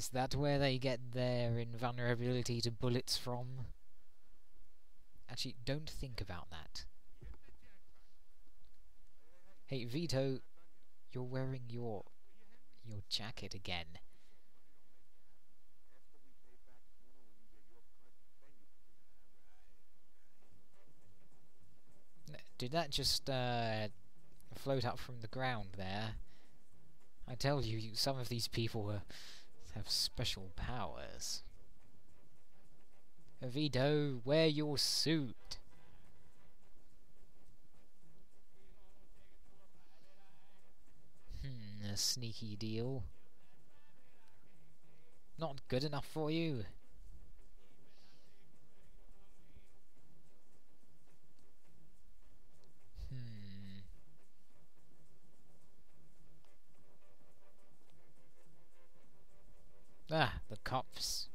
Is that where they get their invulnerability to bullets from? Actually, don't think about that. Hey, Vito, you're wearing your your jacket again. Did that just uh, float up from the ground there? I tell you, some of these people are, have special powers. Vito, wear your suit. Hmm, a sneaky deal. Not good enough for you? Ah, the cops.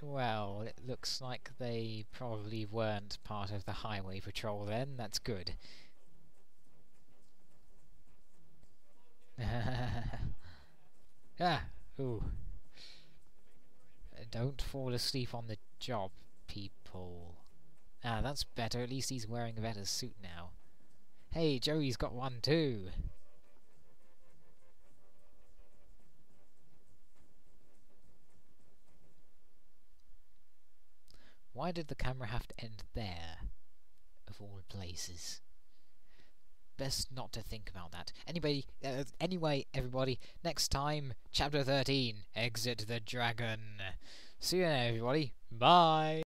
Well, it looks like they probably weren't part of the highway patrol then, that's good. ah, ooh. Don't fall asleep on the job, people. Ah, that's better, at least he's wearing a better suit now. Hey, Joey's got one too! Why did the camera have to end there? Of all places. Best not to think about that. Anybody, uh, anyway, everybody, next time, chapter 13, Exit the Dragon. See you then, everybody. Bye!